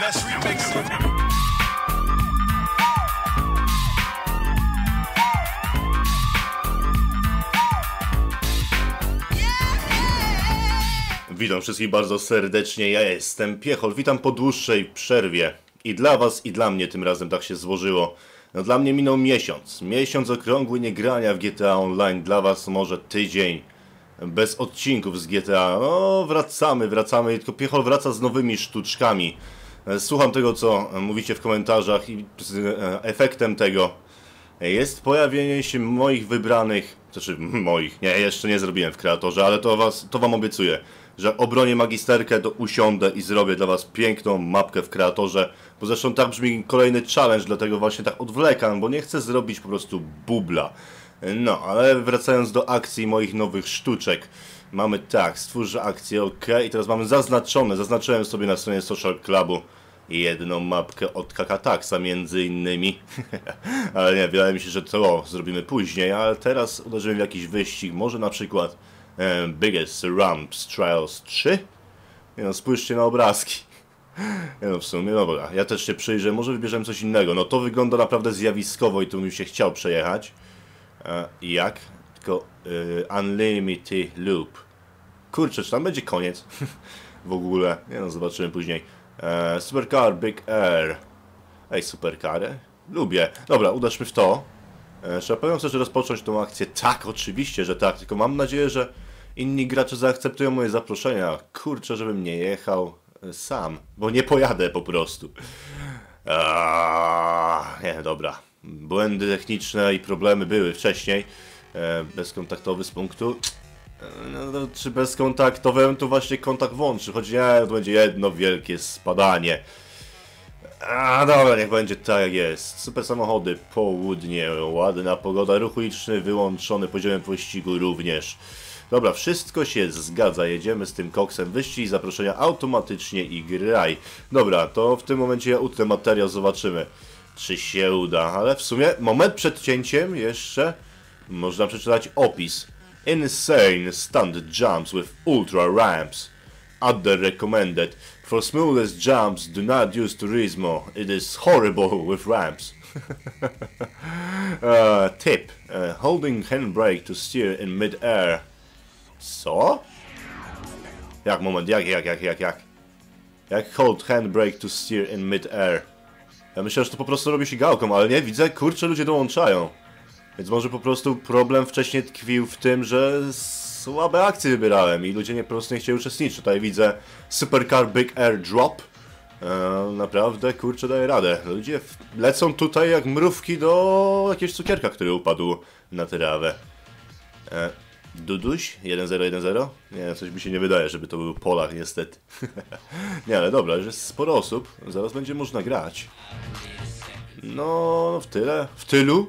Let's remix it. Witam wszystkich bardzo serdecznie, ja jestem Piechol, witam po dłuższej przerwie. I dla was, i dla mnie tym razem tak się złożyło. No dla mnie minął miesiąc, miesiąc okrągły niegrania w GTA Online, dla was może tydzień bez odcinków z GTA. No wracamy, wracamy, tylko Piechol wraca z nowymi sztuczkami. E, Słucham tego, co mówicie w komentarzach i e, efektem tego jest pojawienie się moich wybranych, znaczy moich, nie, jeszcze nie zrobiłem w kreatorze, ale to, was, to wam obiecuję, że obronię magisterkę, to usiądę i zrobię dla was piękną mapkę w kreatorze, bo zresztą tak brzmi kolejny challenge, dlatego właśnie tak odwlekam, bo nie chcę zrobić po prostu bubla. No, ale wracając do akcji moich nowych sztuczek, mamy tak, stwórz akcję, ok, i teraz mamy zaznaczone, zaznaczyłem sobie na stronie Social Clubu jedną mapkę od Kakataxa między innymi. ale nie, wydaje mi się, że to zrobimy później, ale teraz uderzymy w jakiś wyścig, może na przykład e, Biggest Ramps Trials 3? Nie no, spójrzcie na obrazki. Nie no, w sumie, no dobra, ja też się przyjrzę, może wybierzemy coś innego. No to wygląda naprawdę zjawiskowo i tu bym się chciał przejechać. E, jak? Tylko y, Unlimited Loop. Kurczę, czy tam będzie koniec? w ogóle. Nie no, zobaczymy później. E, supercar Big Air. Ej, supercarę? Lubię. Dobra, uderzmy w to. E, na pewno chcesz rozpocząć tą akcję? Tak, oczywiście, że tak. Tylko mam nadzieję, że inni gracze zaakceptują moje zaproszenia. Kurczę, żebym nie jechał e, sam. Bo nie pojadę po prostu. Aaaa, nie, dobra. Błędy techniczne i problemy były wcześniej. E, bezkontaktowy z punktu. E, No, no, czy bezkontaktowym to właśnie kontakt włączy, choć nie, to będzie jedno wielkie spadanie. A dobra, niech będzie tak jak jest. Super samochody, południe, ładna pogoda, ruch uliczny wyłączony, poziomem pościgu również. Dobra, wszystko się zgadza, jedziemy z tym koksem, wyścig, zaproszenia automatycznie i graj. Dobra, to w tym momencie ja utnę materiał, zobaczymy czy się uda, ale w sumie moment przed cięciem jeszcze można przeczytać opis. Insane stunt jumps with ultra ramps. Other recommended. For smoothest jumps, do not use Turismo. It is horrible with ramps. uh, tip. Uh, holding handbrake to steer in mid-air. Co? Jak, moment, jak, jak, jak, jak, jak? Jak hold handbrake to steer in mid-air? Ja myślę, że to po prostu robi się gałką, ale nie, widzę, kurczę, ludzie dołączają. Więc może po prostu problem wcześniej tkwił w tym, że słabe akcje wybierałem i ludzie nie po prostu nie chcieli uczestniczyć. Tutaj widzę Supercar Big Air Drop. E, naprawdę, kurczę, daje radę. Ludzie lecą tutaj jak mrówki do jakiegoś cukierka, który upadł na trawę. E, Duduś 1010? Nie, coś mi się nie wydaje, żeby to był Polak niestety. nie, ale dobra, że jest sporo osób. Zaraz będzie można grać. No, w tyle. W tylu?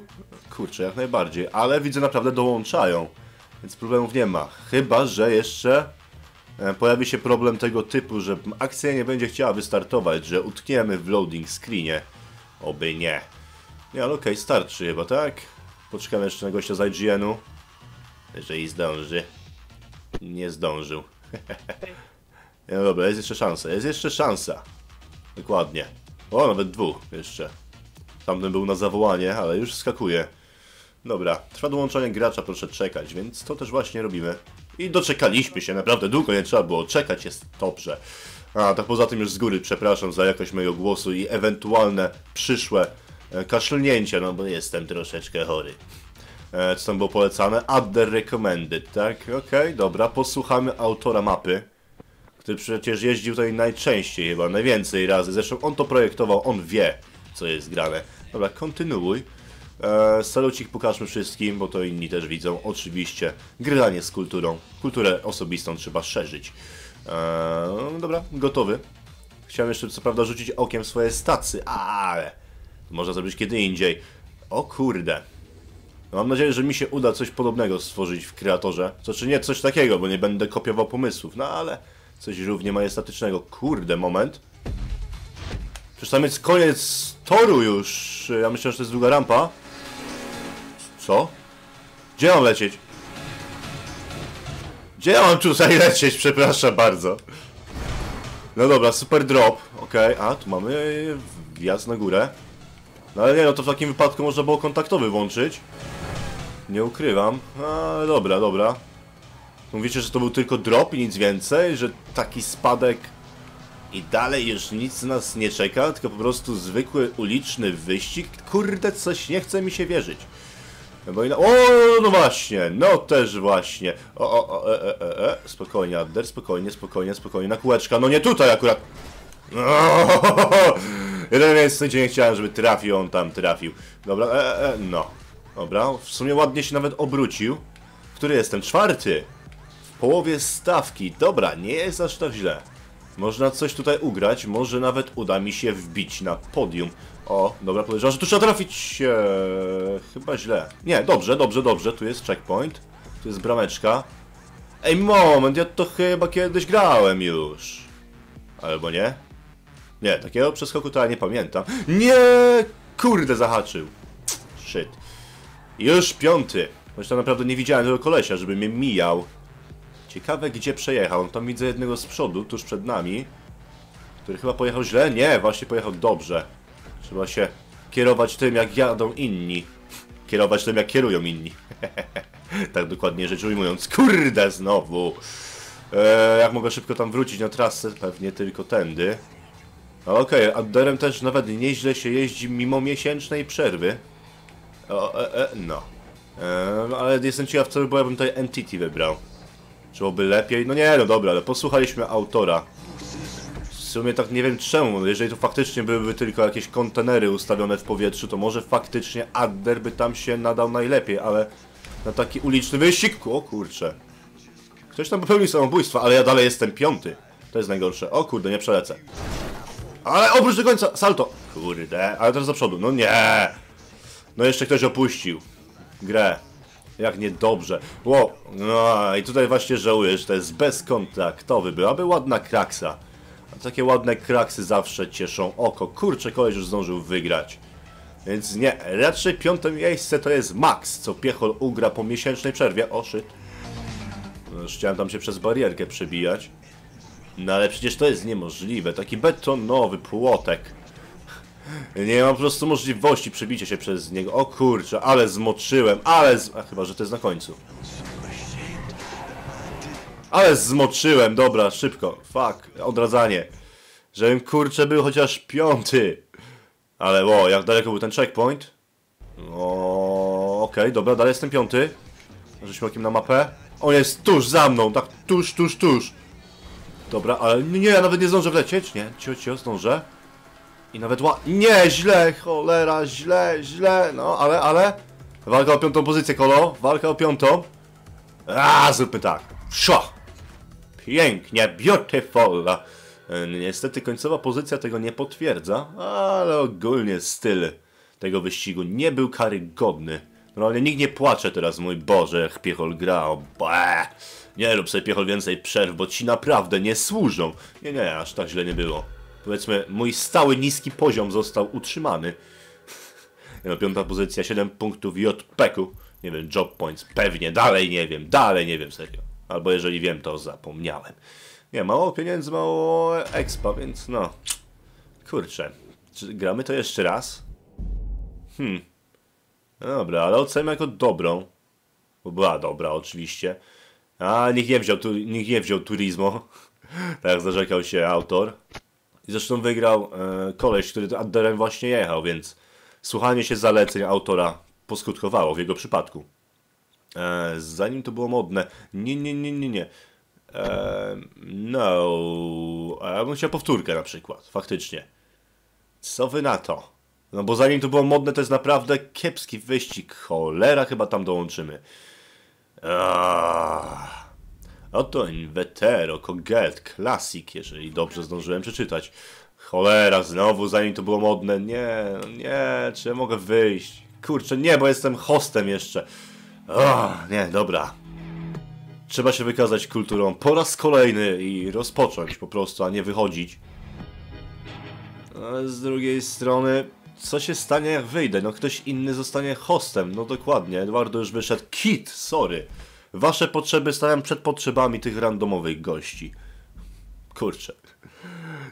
Kurczę, jak najbardziej. Ale widzę naprawdę dołączają. Więc problemów nie ma. Chyba, że jeszcze e, pojawi się problem tego typu, że akcja nie będzie chciała wystartować, że utkniemy w loading screenie. Oby nie. Nie, ale okej, starczy chyba, tak? Poczekamy jeszcze na gościa z IGN-u. Jeżeli zdąży. Nie zdążył. no dobra, jest jeszcze szansa, jest jeszcze szansa. Dokładnie. O, nawet dwóch jeszcze. Tamten był na zawołanie, ale już skakuje. Dobra, trwa dołączenie gracza, proszę czekać, więc to też właśnie robimy. I doczekaliśmy się, naprawdę długo nie trzeba było czekać, jest dobrze. A, tak poza tym już z góry przepraszam za jakość mojego głosu i ewentualne przyszłe e, kaszlnięcia, no bo jestem troszeczkę chory. E, co tam było polecane? Other recommended, tak? Okej, dobra, posłuchamy autora mapy który przecież jeździł tutaj najczęściej chyba, najwięcej razy. Zresztą on to projektował, on wie, co jest grane. Dobra, kontynuuj. E, salucik pokażmy wszystkim, bo to inni też widzą. Oczywiście, granie z kulturą. Kulturę osobistą trzeba szerzyć. E, no dobra, gotowy. Chciałem jeszcze co prawda rzucić okiem swoje stacy, ale można zrobić kiedy indziej. O kurde. Mam nadzieję, że mi się uda coś podobnego stworzyć w kreatorze. Znaczy nie coś takiego, bo nie będę kopiował pomysłów, no ale coś równie majestatycznego. Kurde, moment. Przecież tam jest koniec toru już. Ja myślę, że to jest druga rampa. Co? Gdzie mam lecieć? Gdzie ja mam tutaj lecieć? Przepraszam bardzo. No dobra, super drop, okej, a tu mamy wjazd na górę. No ale nie, no to w takim wypadku można było kontaktowy włączyć. Nie ukrywam, ale dobra, dobra. Mówicie, że to był tylko drop i nic więcej, że taki spadek i dalej już nic nas nie czeka, tylko po prostu zwykły uliczny wyścig. Kurde, coś nie chce mi się wierzyć. Bo ina... O, no właśnie, no też właśnie. O, o, o, e, e, e, e. Spokojnie, Adder, spokojnie, spokojnie, spokojnie, na kółeczka. No nie tutaj akurat. Jeden miejsce, gdzie nie chciałem, żeby trafił, on tam trafił. Dobra, e, e, e, no. Dobra, w sumie ładnie się nawet obrócił. Który jestem? Czwarty. W połowie stawki. Dobra, nie jest aż tak źle. Można coś tutaj ugrać, może nawet uda mi się wbić na podium. O, dobra, podejrzewam, że tu trzeba trafić. Eee, chyba źle. Nie, dobrze, dobrze, dobrze, tu jest checkpoint. Tu jest brameczka. Ej, moment, ja to chyba kiedyś grałem już. Albo nie? Nie, takiego przeskoku to ja nie pamiętam. Nie! Kurde, zahaczył. Shit. Już piąty. Choć tam naprawdę nie widziałem tego kolesia, żeby mnie mijał. Ciekawe gdzie przejechał. Tam widzę jednego z przodu, tuż przed nami. Który chyba pojechał źle? Nie, właśnie pojechał dobrze. Trzeba się kierować tym jak jadą inni. Kierować tym jak kierują inni. tak dokładnie rzecz ujmując. Kurde znowu! Eee, jak mogę szybko tam wrócić na trasę? Pewnie tylko tędy. Okej, okay, Adderem też nawet nieźle się jeździ mimo miesięcznej przerwy. O, e, e, no. E, ale jestem ciekaw co by było, ja bym tutaj Entity wybrał. Czy byłoby lepiej? No nie, no dobra, ale posłuchaliśmy autora. W sumie tak nie wiem czemu, jeżeli to faktycznie byłyby tylko jakieś kontenery ustawione w powietrzu, to może faktycznie Adder by tam się nadał najlepiej, ale na taki uliczny wyścig, o kurczę. Ktoś tam popełnił samobójstwo, ale ja dalej jestem piąty. To jest najgorsze. O kurde, nie przelecę. Ale oprócz do końca, salto. Kurde, ale teraz do przodu. No nie. No jeszcze ktoś opuścił grę. Jak niedobrze. Wow, no i tutaj właśnie żałuję, że to jest bezkontaktowy. Byłaby ładna kraksa. A takie ładne kraksy zawsze cieszą oko. Kurczę, koleś już zdążył wygrać. Więc nie, raczej piąte miejsce to jest Max, co Piechol ugra po miesięcznej przerwie. O, shit. No, chciałem tam się przez barierkę przebijać. No ale przecież to jest niemożliwe. Taki betonowy płotek. Nie mam po prostu możliwości przebicia się przez niego. O kurczę, ale zmoczyłem, ale z... A chyba, że to jest na końcu. Ale zmoczyłem, dobra, szybko. Fuck, odradzanie. Żebym kurczę był chociaż piąty. Ale o, jak daleko był ten checkpoint? O, okej, okay, dobra, dalej jestem piąty. Rzućmy okiem na mapę. On jest tuż za mną, tak tuż, tuż, tuż. Dobra, ale nie, ja nawet nie zdążę wlecieć, nie? Cio, cio, zdążę. I nawet ła... Nie, źle, cholera, źle, źle, no, ale, ale... Walka o piątą pozycję, Kolo, walka o piątą. A, zróbmy tak. Szo! Pięknie, beautiful. Niestety końcowa pozycja tego nie potwierdza, ale ogólnie styl tego wyścigu nie był karygodny. No ale nikt nie płacze teraz, mój Boże, jak Piechol grał. Bää. Nie rób sobie Piechol więcej przerw, bo ci naprawdę nie służą. Nie, nie, aż tak źle nie było powiedzmy, mój stały niski poziom został utrzymany. No, piąta pozycja, 7 punktów JPEG-u. Nie wiem, job points, pewnie, dalej nie wiem, dalej nie wiem, serio. Albo jeżeli wiem, to zapomniałem. Nie, mało pieniędzy, mało expa, więc no. Kurczę, czy gramy to jeszcze raz? Hmm. Dobra, ale oceniam jako dobrą. Bo była dobra, oczywiście. A nikt nie wziął, tu, nikt nie wziął Turismo. tak zarzekał się autor. I zresztą wygrał e, koleś, który Adderem właśnie jechał, więc słuchanie się zaleceń autora poskutkowało w jego przypadku. E, zanim to było modne. Nie, nie, nie, nie, nie. E, no. Ja bym chciał powtórkę na przykład, faktycznie. Co wy na to? No bo zanim to było modne, to jest naprawdę kiepski wyścig. Cholera, chyba tam dołączymy. Aaaa. Oto Invetero Kogelt Classic, jeżeli dobrze zdążyłem przeczytać. Cholera, znowu zanim to było modne. Nie, no nie, czy ja mogę wyjść? Kurczę, nie, bo jestem hostem jeszcze. O, nie, dobra. Trzeba się wykazać kulturą po raz kolejny i rozpocząć po prostu, a nie wychodzić. A z drugiej strony, co się stanie jak wyjdę? No ktoś inny zostanie hostem, no dokładnie. Eduardo już wyszedł. Kit, sorry. Wasze potrzeby stają przed potrzebami tych randomowych gości. Kurczę.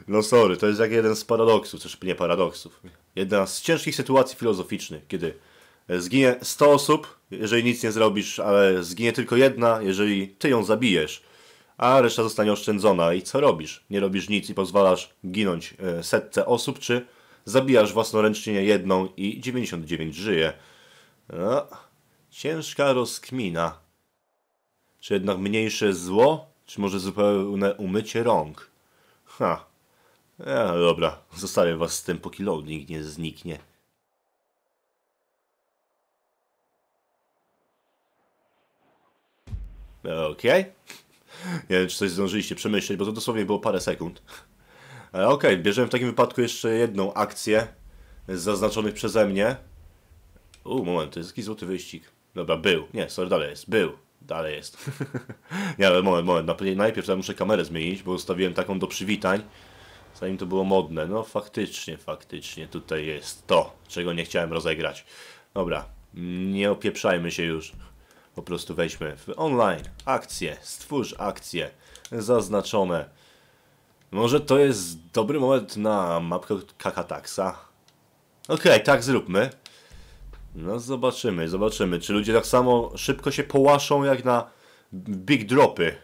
No sorry, to jest jak jeden z paradoksów, też nie paradoksów. Jedna z ciężkich sytuacji filozoficznych, kiedy zginie 100 osób, jeżeli nic nie zrobisz, ale zginie tylko jedna, jeżeli ty ją zabijesz, a reszta zostanie oszczędzona. I co robisz? Nie robisz nic i pozwalasz ginąć e, setce osób, czy zabijasz własnoręcznie jedną i 99 żyje? No, ciężka rozkmina. Czy jednak mniejsze zło, czy może zupełne umycie rąk? Ha. E, dobra, zostawię was z tym, póki loading nie zniknie. Okej. Nie wiem, czy coś zdążyliście przemyśleć, bo to dosłownie było parę sekund. Ale okej, bierzemy w takim wypadku jeszcze jedną akcję z zaznaczonych przeze mnie. U, moment, to jest jakiś złoty wyścig. Dobra, był. Nie, sorry, dalej jest. Był. Dalej jest. nie, ale moment, moment. Najpierw- ja muszę kamerę zmienić, bo ustawiłem taką do przywitań. Zanim to było modne. No faktycznie, faktycznie. Tutaj jest to, czego nie chciałem rozegrać. Dobra, nie opieprzajmy się już. Po prostu wejdźmy w online. Akcje. Stwórz akcje. Zaznaczone. Może to jest dobry moment na mapkę Kakataxa? Okej, tak zróbmy. No zobaczymy, zobaczymy, czy ludzie tak samo szybko się połaszą jak na big dropy,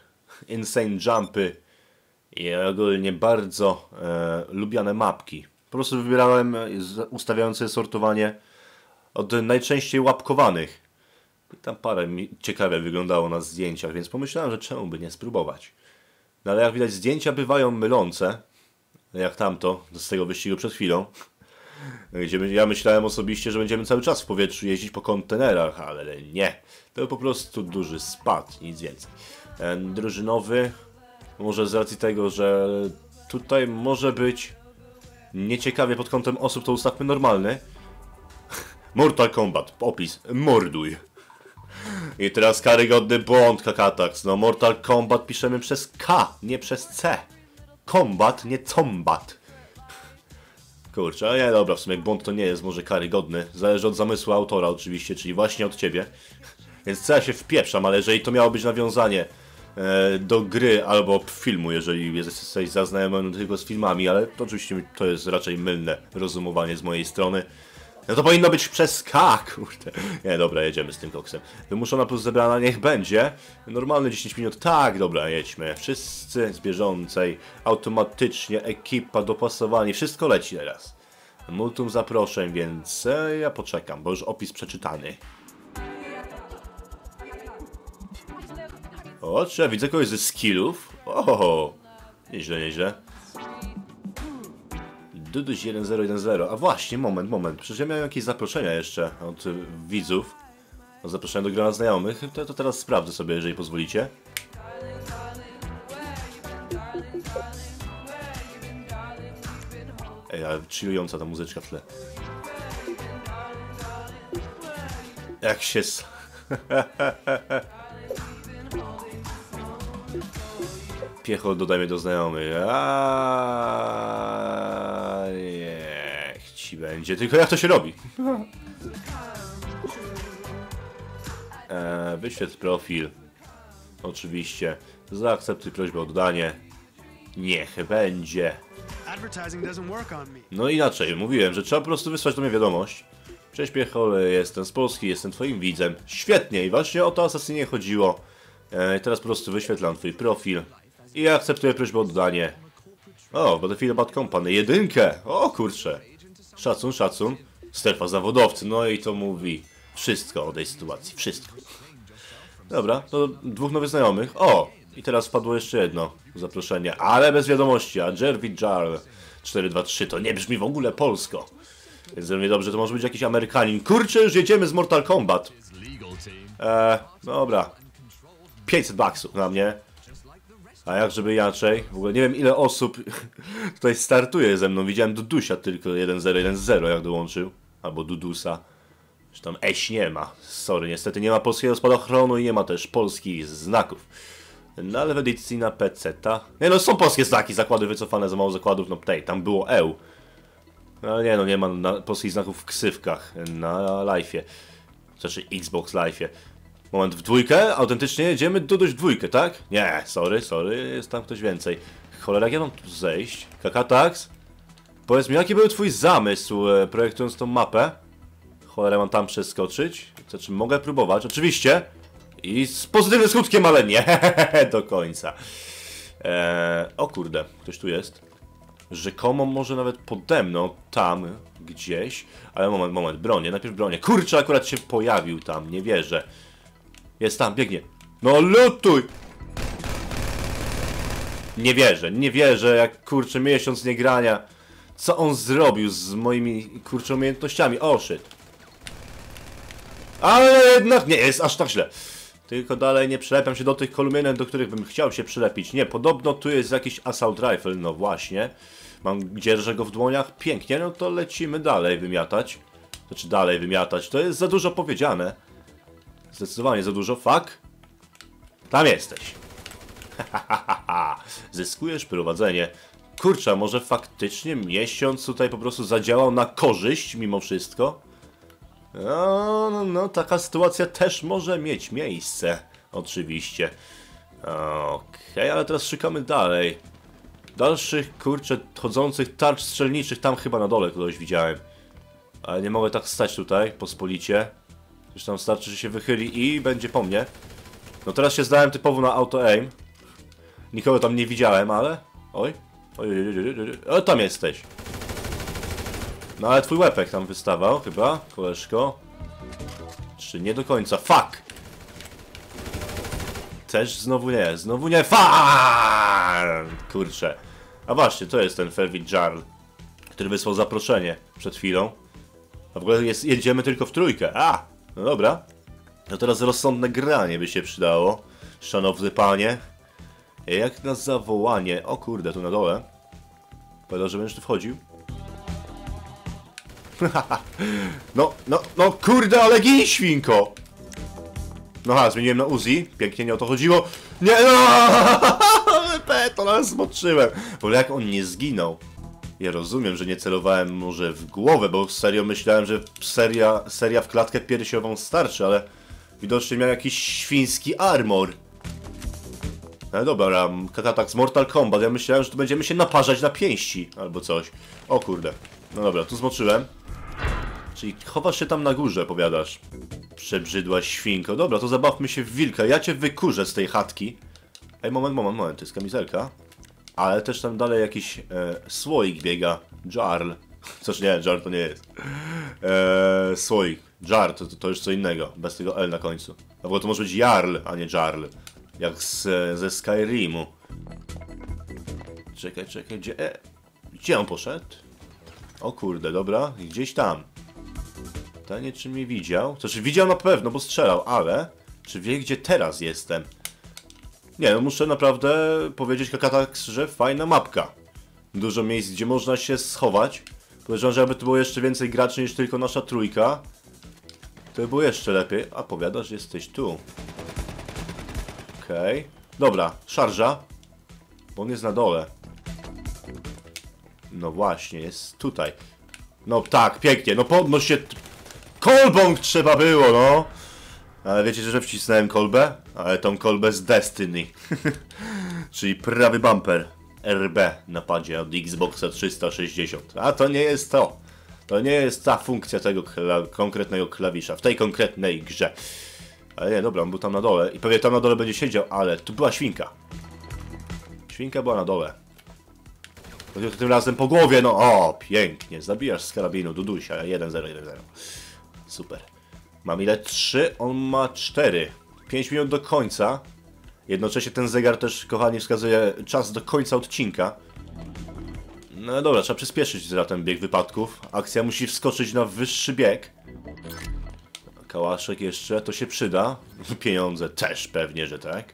insane jumpy i ogólnie bardzo e, lubiane mapki. Po prostu wybierałem, e, z- ustawiając sobie sortowanie od najczęściej łapkowanych. I tam parę mi ciekawie wyglądało na zdjęciach, więc pomyślałem, że czemu by nie spróbować. No ale jak widać zdjęcia bywają mylące, jak tamto z tego wyścigu przed chwilą. Ja myślałem osobiście, że będziemy cały czas w powietrzu jeździć po kontenerach, ale nie. To po prostu duży spad, nic więcej. Drużynowy, może z racji tego, że tutaj może być nieciekawie pod kątem osób, to ustawmy normalny. Mortal Kombat, opis, morduj. I teraz karygodny błąd, Kakatax. No, Mortal Kombat piszemy przez K, nie przez C. Kombat, nie combat. Kurczę, ale nie, dobra, w sumie błąd to nie jest może karygodny. Zależy od zamysłu autora oczywiście, czyli właśnie od ciebie. Więc co ja się wpieprzam, ale jeżeli to miało być nawiązanie e, do gry albo filmu, jeżeli jesteś zaznajomiony tylko z filmami, ale to oczywiście to jest raczej mylne rozumowanie z mojej strony. No to powinno być przez K, kurde. Nie, dobra, jedziemy z tym koksem. Wymuszona plus zebrana, niech będzie. Normalne 10 minut, tak, dobra, jedźmy. Wszyscy z bieżącej, automatycznie, ekipa, dopasowani, wszystko leci teraz. Multum zaproszeń, więc e, ja poczekam, bo już opis przeczytany. O, czy ja widzę kogoś ze skillów? O, nieźle, nieźle. Duduś 1010. A właśnie, moment, moment. Przecież ja miałem jakieś zaproszenia jeszcze od widzów. O zaproszenia do grona znajomych. To, to teraz sprawdzę sobie, jeżeli pozwolicie. Ej, ale chillująca ta muzyczka w tle. Jak się... Piechol dodajmy do znajomych. A niech ci będzie. Tylko jak to się robi? E, wyświetl profil. Oczywiście. Zaakceptuj prośbę o dodanie. Niech będzie. No inaczej, mówiłem, że trzeba po prostu wysłać do mnie wiadomość. Cześć jestem z Polski, jestem twoim widzem. Świetnie i właśnie o to Assassinie chodziło. E, teraz po prostu wyświetlam twój profil. I akceptuję prośbę o dodanie. O, Battlefield Bad Company, jedynkę! O kurczę. Szacun, szacun. Strefa zawodowcy, no i to mówi wszystko o tej sytuacji, wszystko. Dobra, to dwóch nowych znajomych. O! I teraz wpadło jeszcze jedno zaproszenie, ale bez wiadomości. A Jervy Jar 423 to nie brzmi w ogóle polsko. Więc mnie dobrze, to może być jakiś Amerykanin. Kurczę, już jedziemy z Mortal Kombat. Eee, dobra. 500 baksów na mnie. A jak żeby inaczej? W ogóle nie wiem ile osób tutaj startuje ze mną. Widziałem Dudusia tylko 1-0-1-0 jak dołączył. Albo Dudusa. Czy tam Eś nie ma. Sorry, niestety nie ma polskiego spadochronu i nie ma też polskich znaków. No ale w edycji na PC, ta. Nie no, są polskie znaki, zakłady wycofane, za mało zakładów, no tej, tam było EU. No nie no, nie ma na, polskich znaków w ksywkach na live'ie. Znaczy Xbox live'ie. Moment, w dwójkę? Autentycznie jedziemy Duduś w dwójkę, tak? Nie, sorry, sorry, jest tam ktoś więcej. Cholera, jak ja mam tu zejść? Kakatax? Powiedz mi, jaki był twój zamysł, e, projektując tą mapę? Cholera, mam tam przeskoczyć? Znaczy, mogę próbować, oczywiście. I z pozytywnym skutkiem, ale nie do końca. Eee, o kurde, ktoś tu jest. Rzekomo może nawet pode mną, tam gdzieś. Ale moment, moment, bronię, najpierw bronię. Kurczę, akurat się pojawił tam, nie wierzę. Jest tam, biegnie. No lutuj! Nie wierzę, nie wierzę, jak kurczę miesiąc nie grania. Co on zrobił z moimi kurczę umiejętnościami? O, shit. Ale jednak nie jest aż tak źle. Tylko dalej nie przylepiam się do tych kolumienek, do których bym chciał się przylepić. Nie, podobno tu jest jakiś assault rifle, no właśnie. Mam, dzierżę go w dłoniach, pięknie, no to lecimy dalej wymiatać. Znaczy dalej wymiatać, to jest za dużo powiedziane. Zdecydowanie za dużo, fuck. Tam jesteś. Zyskujesz prowadzenie. Kurczę, może faktycznie miesiąc tutaj po prostu zadziałał na korzyść mimo wszystko? No, no, no, taka sytuacja też może mieć miejsce. Oczywiście. Okej, ale teraz szukamy dalej. Dalszych, kurczę, chodzących tarcz strzelniczych, tam chyba na dole kogoś widziałem. Ale nie mogę tak stać tutaj, pospolicie. Tam starczy, że się wychyli i będzie po mnie. No teraz się zdałem typowo na auto-aim. Nikogo tam nie widziałem, ale... Oj. Oj, oj, oj, oj, oj. O, tam jesteś. No ale twój łepek tam wystawał, chyba, koleżko. Czy nie do końca? Fuck! Też znowu nie, znowu nie. Fuck! Kurczę. A właśnie, to jest ten Fervit Jarl, który wysłał zaproszenie przed chwilą. A w ogóle jest, jedziemy tylko w trójkę. A! No dobra. No teraz rozsądne granie by się przydało. Szanowny panie. Jak na zawołanie. O kurde, tu na dole. Powiedział, że będziesz tu wchodził. no, no, no kurde, ale gin świnko! No ha, zmieniłem na Uzi. Pięknie nie o to chodziło. Nie, no! to nas zmoczyłem. W ogóle jak on nie zginął. Ja rozumiem, że nie celowałem może w głowę, bo serio myślałem, że seria, seria w klatkę piersiową starczy, ale widocznie miał jakiś świński armor. No dobra, Kakatak z Mortal Kombat. Ja myślałem, że tu będziemy się naparzać na pięści albo coś. O kurde. No dobra, tu zmoczyłem. Czyli chowasz się tam na górze, powiadasz. Przebrzydła świnko. Dobra, to zabawmy się w wilka. Ja cię wykurzę z tej chatki. Ej, moment, moment, moment. To jest kamizelka. Ale też tam dalej jakiś e, słoik biega. Jarl. Coż nie, jar to nie jest. E, słoik. Jar to, to już co innego. Bez tego L na końcu. No bo to może być Jarl, a nie Jarl. Jak z, ze Skyrimu. Czekaj, czekaj, gdzie... E, gdzie on poszedł? O kurde, dobra, gdzieś tam. Pytanie, czy mnie widział? Znaczy, widział na pewno, bo strzelał, ale... Czy wie, gdzie teraz jestem? Nie, no muszę naprawdę powiedzieć Kakatax, że fajna mapka. Dużo miejsc, gdzie można się schować. Podejrzewam, że jakby tu było jeszcze więcej graczy niż tylko nasza trójka, to by było jeszcze lepiej. A powiadasz, jesteś tu. Okej. Okay. Dobra, szarża. Bo on jest na dole. No właśnie, jest tutaj. No tak, pięknie, no podnoś się... Kolbą trzeba było, no! Ale wiecie, że wcisnąłem kolbę? Ale tą kolbę z Destiny. Czyli prawy bumper RB na padzie od Xboxa 360. A to nie jest to. To nie jest ta funkcja tego kla konkretnego klawisza w tej konkretnej grze. Ale nie, dobra, on był tam na dole i pewnie tam na dole będzie siedział, ale tu była świnka. Świnka była na dole. Tym razem po głowie, no o, pięknie. Zabijasz z karabinu Dudusia, 1-0, 1-0. Super. Mam ile? 3, on ma 4. 5 minut do końca. Jednocześnie ten zegar też, kochani, wskazuje czas do końca odcinka. No dobra, trzeba przyspieszyć zatem bieg wypadków. Akcja musi wskoczyć na wyższy bieg. Kałaszek jeszcze, to się przyda. Pieniądze też pewnie, że tak.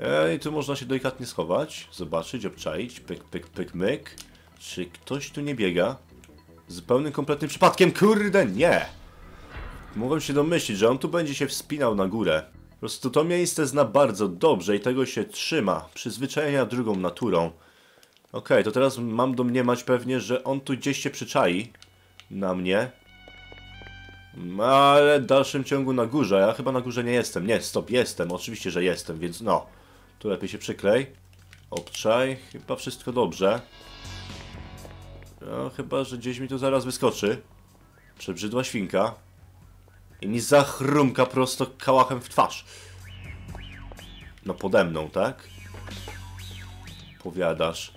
E, I tu można się delikatnie schować, zobaczyć, obczaić, pyk, pyk, pyk, myk. Czy ktoś tu nie biega? Zupełnym, kompletnym przypadkiem, kurde, nie! Mogłem się domyślić, że on tu będzie się wspinał na górę. Po prostu to miejsce zna bardzo dobrze i tego się trzyma. Przyzwyczajenia drugą naturą. Okay, to teraz mam domniemać pewnie, że on tu gdzieś się przyczai. Na mnie. Ale w dalszym ciągu na górze, ja chyba na górze nie jestem. Nie, stop, jestem, oczywiście, że jestem, więc no. Tu lepiej się przyklej. Obczaj, chyba wszystko dobrze. No, chyba, że gdzieś mi tu zaraz wyskoczy. Przebrzydła świnka. I mi zachrumka prosto kałachem w twarz. No pode mną, tak? Powiadasz.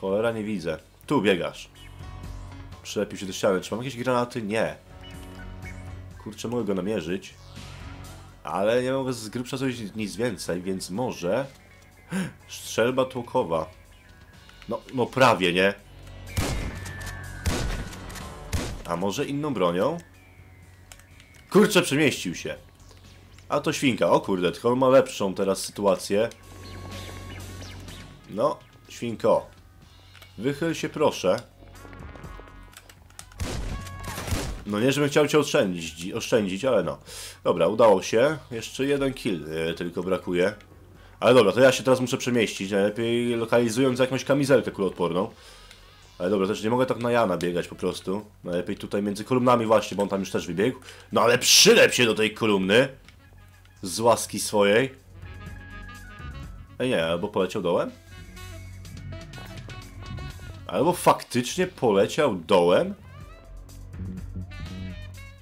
Cholera, nie widzę. Tu biegasz. Przylepił się do ściany. Czy mam jakieś granaty? Nie. Kurczę, mogę go namierzyć. Ale nie mogę z grubsza zrobić nic więcej, więc może... Strzelba tłokowa. No, no prawie, nie? A może inną bronią? Kurczę, przemieścił się. A to świnka. O kurde, tylko on ma lepszą teraz sytuację. No, świnko. Wychyl się proszę. No nie, żebym chciał cię oszczędzić, oszczędzić, ale no. Dobra, udało się. Jeszcze jeden kill e, tylko brakuje. Ale dobra, to ja się teraz muszę przemieścić. Najlepiej lokalizując jakąś kamizelkę kuloodporną. Ale dobra, też nie mogę tak na Jana biegać po prostu. Najlepiej tutaj między kolumnami właśnie, bo on tam już też wybiegł. No ale przylep się do tej kolumny. Z łaski swojej. Ej nie, albo poleciał dołem? Albo faktycznie poleciał dołem?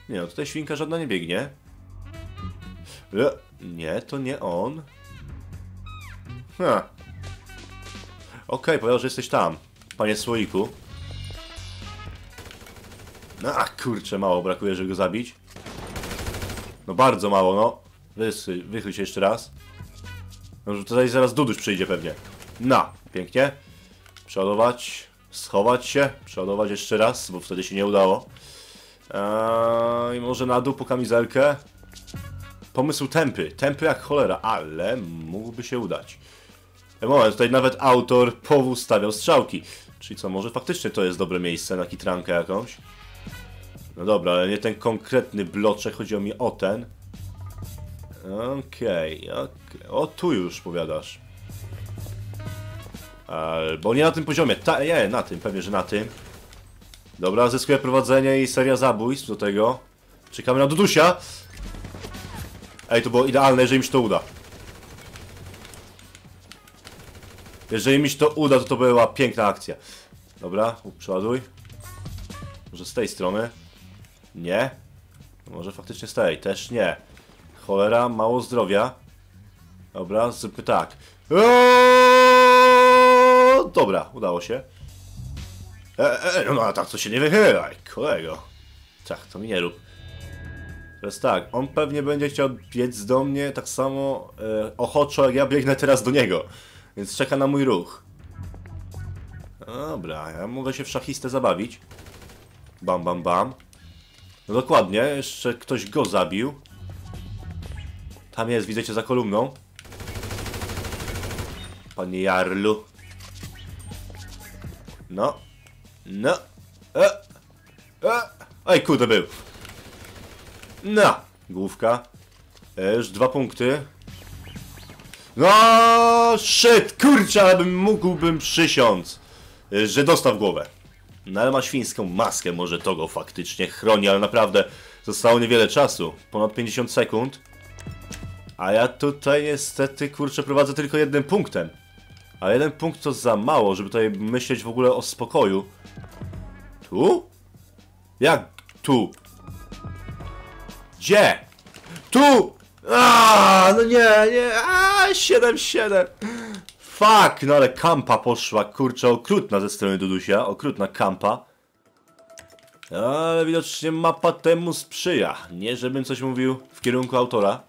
Nie no, tutaj świnka żadna nie biegnie. E, Nie, to nie on. Ha. Okej, powiedział, że jesteś tam, panie słoiku. No, a kurczę, mało brakuje, żeby go zabić. No bardzo mało, no. Wysy, wychyl się jeszcze raz. No, tutaj zaraz Duduś przyjdzie pewnie. No, pięknie. Przeładować, schować się, przeładować jeszcze raz, bo wtedy się nie udało. Eee, I może na dół po kamizelkę. Pomysł tępy, tępy jak cholera, ale mógłby się udać. Moment, tutaj nawet autor powóz stawiał strzałki. Czyli co, może faktycznie to jest dobre miejsce na kitrankę jakąś? No dobra, ale nie ten konkretny bloczek, chodziło mi o ten. Okej, okej. O, tu już powiadasz. Albo nie na tym poziomie. Ta, nie, na tym, pewnie, że na tym. Dobra, zyskuję prowadzenie i seria zabójstw do tego. Czekamy na Dudusia. Ej, to było idealne, jeżeli mi się to uda. Jeżeli mi się to uda, to to była piękna akcja. Dobra, przeładuj. Może z tej strony? Nie. Może faktycznie z tej, też nie. Cholera, mało zdrowia. Dobra, zróbmy tak. Eee, Dobra, udało się. E, e, no a tak to się nie wychylaj, kolego. Tak, to mi nie rób. Teraz tak, on pewnie będzie chciał biec do mnie tak samo e, ochoczo, jak ja biegnę teraz do niego. Więc czeka na mój ruch. Dobra, ja mogę się w szachistę zabawić. Bam, bam, bam. No dokładnie, jeszcze ktoś go zabił. Tam jest, widzicie za kolumną. Panie Jarlu. No. No. E. E. Ej, kurde był. No. Główka. E, już dwa punkty. No, shit, kurczę, ale bym mógłbym przysiąc, e, że dostał głowę. No ale ma świńską maskę, może to go faktycznie chroni, ale naprawdę zostało niewiele czasu. Ponad 50 sekund. A ja tutaj niestety, kurczę, prowadzę tylko jednym punktem. A jeden punkt to za mało, żeby tutaj myśleć w ogóle o spokoju. Tu? Jak tu? Gdzie? Tu! A, no nie, nie, a 7-7. Fuck, no ale kampa poszła, kurczę, okrutna ze strony Dudusia, okrutna kampa. Ale widocznie mapa temu sprzyja. Nie, żebym coś mówił w kierunku autora.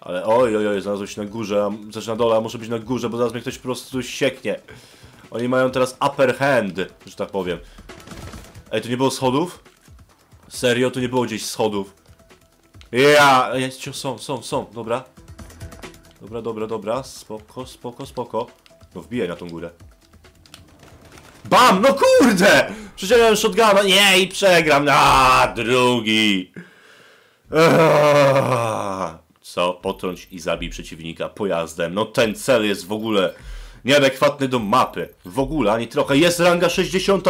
Ale oj, oj, oj, znalazłem się na górze, znaczy na dole, a muszę być na górze, bo zaraz mnie ktoś po prostu sieknie. Oni mają teraz upper hand, że tak powiem. Ej, tu nie było schodów? Serio, tu nie było gdzieś schodów. Ja, cio- są, są, są, dobra. Dobra, dobra, dobra, spoko, spoko, spoko. No wbijaj na tą górę. BAM! No kurde! Mam shotguna, nie i przegram. A drugi. Eee, Co? Potrąć i zabij przeciwnika pojazdem. No ten cel jest w ogóle nieadekwatny do mapy. W ogóle, ani trochę. Jest ranga 60.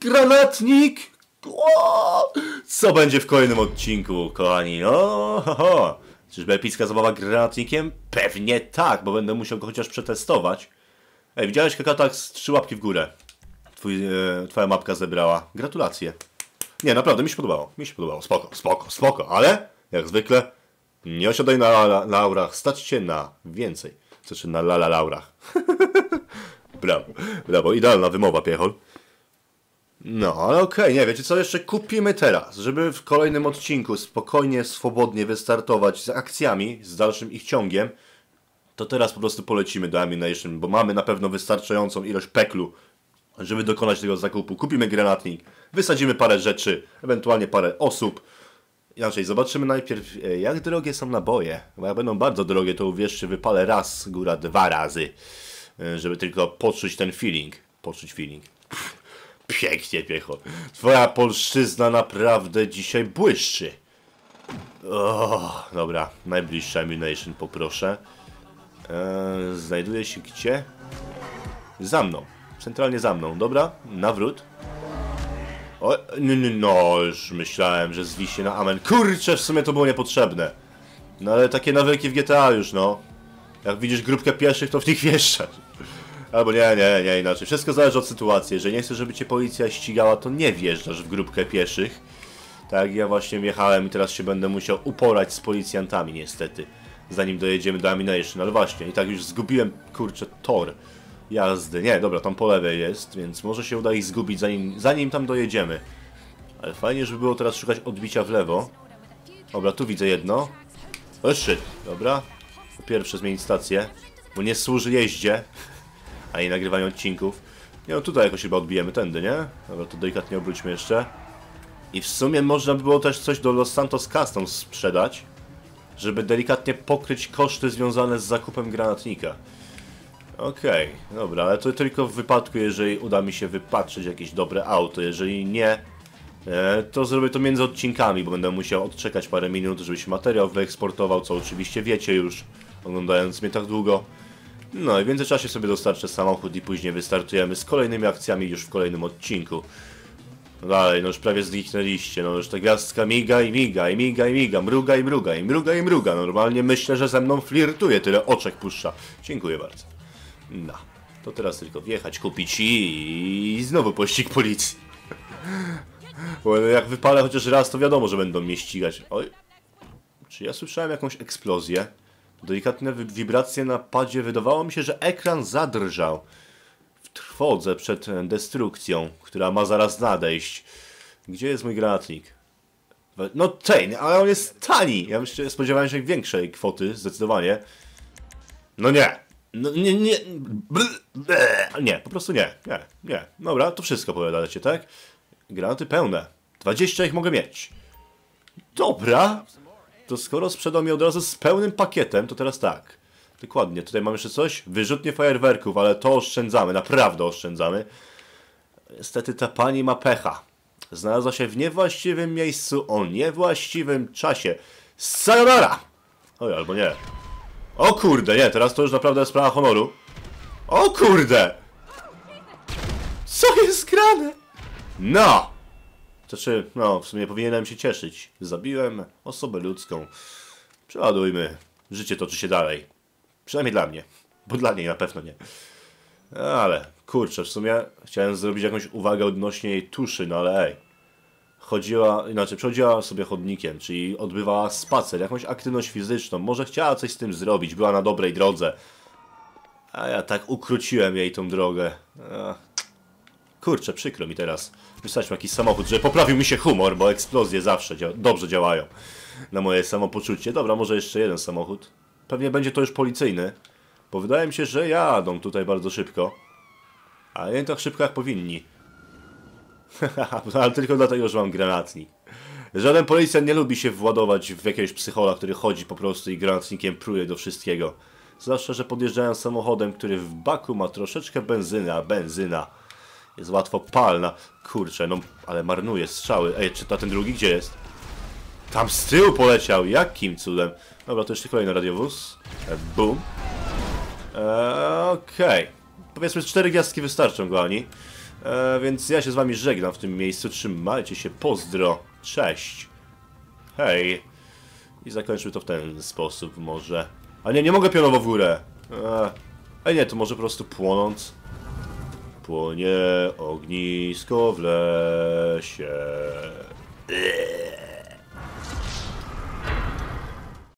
Granatnik! O! Co będzie w kolejnym odcinku, kochani? No, ho, ho. Czyżby epicka zabawa granatnikiem? Pewnie tak, bo będę musiał go chociaż przetestować. Ej, widziałeś kakatak z trzy łapki w górę. Twój, e, twoja mapka zebrała. Gratulacje. Nie, naprawdę, mi się podobało. Mi się podobało. Spoko, spoko, spoko. Ale, jak zwykle, nie osiadaj na la, laurach. Stać się na więcej. Znaczy na lala laurach. brawo, brawo. Idealna wymowa, piechol. No, ale okej, nie wiecie co jeszcze kupimy teraz, żeby w kolejnym odcinku spokojnie, swobodnie wystartować z akcjami, z dalszym ich ciągiem, to teraz po prostu polecimy do Ammunition, bo mamy na pewno wystarczającą ilość peklu, żeby dokonać tego zakupu. Kupimy granatnik, wysadzimy parę rzeczy, ewentualnie parę osób. Inaczej, zobaczymy najpierw, e, jak drogie są naboje. Bo jak będą bardzo drogie, to uwierzcie, wypalę raz, góra dwa razy, e, żeby tylko poczuć ten feeling. Poczuć feeling. Pięknie, piecho. Twoja polszczyzna naprawdę dzisiaj błyszczy. O, dobra, najbliższa Ammunition poproszę. Eee, znajduje się gdzie? Za mną. Centralnie za mną, dobra? Nawrót. O, no, no, no, już myślałem, że zwiśnie na amen. Kurczę, w sumie to było niepotrzebne. No ale takie nawyki w GTA już, no. Jak widzisz grupkę pieszych, to w nich wieszczasz. Albo nie, nie, nie, inaczej. Wszystko zależy od sytuacji. Jeżeli nie chcesz, żeby cię policja ścigała, to nie wjeżdżasz w grupkę pieszych. Tak, ja właśnie wjechałem i teraz się będę musiał uporać z policjantami, niestety. Zanim dojedziemy do Amination. Ale właśnie, i tak już zgubiłem, kurczę, tor jazdy. Nie, dobra, tam po lewej jest, więc może się uda ich zgubić zanim, zanim tam dojedziemy. Ale fajnie, żeby było teraz szukać odbicia w lewo. Dobra, tu widzę jedno. O, shit. Dobra. Po pierwsze zmienić stację, bo nie służy jeździe, a nie nagrywaniu odcinków. Nie, no tutaj jakoś chyba odbijemy tędy, nie? Dobra, to delikatnie obróćmy jeszcze. I w sumie można by było też coś do Los Santos Customs sprzedać, żeby delikatnie pokryć koszty związane z zakupem granatnika. Okej, dobra, ale to tylko w wypadku, jeżeli uda mi się wypatrzyć jakieś dobre auto. Jeżeli nie, e, to zrobię to między odcinkami, bo będę musiał odczekać parę minut, żeby się materiał wyeksportował, co oczywiście wiecie już, oglądając mnie tak długo. No i w międzyczasie sobie dostarczę samochód i później wystartujemy z kolejnymi akcjami już w kolejnym odcinku. Dalej, no już prawie zniknęliście, no już ta gwiazdka miga i miga i miga i miga, mruga i mruga i mruga i mruga. Normalnie myślę, że ze mną flirtuje, tyle oczek puszcza. Dziękuję bardzo. No, to teraz tylko wjechać, kupić i znowu pościg policji. Bo jak wypalę chociaż raz, to wiadomo, że będą mnie ścigać. Oj, czy ja słyszałem jakąś eksplozję? Delikatne wi- wibracje na padzie. Wydawało mi się, że ekran zadrżał w trwodze przed e, destrukcją, która ma zaraz nadejść. Gdzie jest mój granatnik? No ten, ale on jest tani. Ja myślę, spodziewałem się większej kwoty, zdecydowanie. No nie. No nie, nie. Nie, po prostu nie. Nie, nie. Dobra, to wszystko powiadacie, tak? Granaty pełne. 20 ich mogę mieć. Dobra. To skoro sprzedał mi od razu z pełnym pakietem, to teraz tak. Dokładnie, tutaj mamy jeszcze coś? Wyrzutnie fajerwerków, ale to oszczędzamy, naprawdę oszczędzamy. Niestety ta pani ma pecha. Znalazła się w niewłaściwym miejscu o niewłaściwym czasie. Sayonara! Oj, albo nie. O kurde, nie, teraz to już naprawdę sprawa honoru. O kurde! Co jest grane? No! Znaczy, no, w sumie powinienem się cieszyć. Zabiłem osobę ludzką. Przeładujmy. Życie toczy się dalej. Przynajmniej dla mnie. Bo dla niej na pewno nie. Ale, kurczę, w sumie chciałem zrobić jakąś uwagę odnośnie jej tuszy, no ale ej. Chodziła, inaczej, przechodziła sobie chodnikiem, czyli odbywała spacer, jakąś aktywność fizyczną. Może chciała coś z tym zrobić, była na dobrej drodze. A ja tak ukróciłem jej tą drogę. Kurczę, przykro mi teraz. Wysłać jakiś samochód, żeby poprawił mi się humor, bo eksplozje zawsze dzia dobrze działają na moje samopoczucie. Dobra, może jeszcze jeden samochód. Pewnie będzie to już policyjny, bo wydaje mi się, że jadą tutaj bardzo szybko. A nie tak szybko jak powinni. Ale tylko dlatego, że mam granatnik. Żaden policjant nie lubi się władować w jakiegoś psychola, który chodzi po prostu i granatnikiem pruje do wszystkiego. Zwłaszcza, że podjeżdżają samochodem, który w baku ma troszeczkę benzyny, benzyna jest łatwo palna. Kurczę, no ale marnuje strzały. Ej, czy to ten drugi gdzie jest? Tam z tyłu poleciał, jakim cudem? Dobra, to jeszcze kolejny radiowóz. E, boom. E, Okej. Powiedzmy, cztery gwiazdki wystarczą, kochani. E, więc ja się z wami żegnam w tym miejscu. Trzymajcie się, pozdro, cześć. Hej. I zakończmy to w ten sposób może. A nie, nie mogę pionowo w górę. E, a nie, to może po prostu płonąc. Płonie ognisko w lesie. Eee.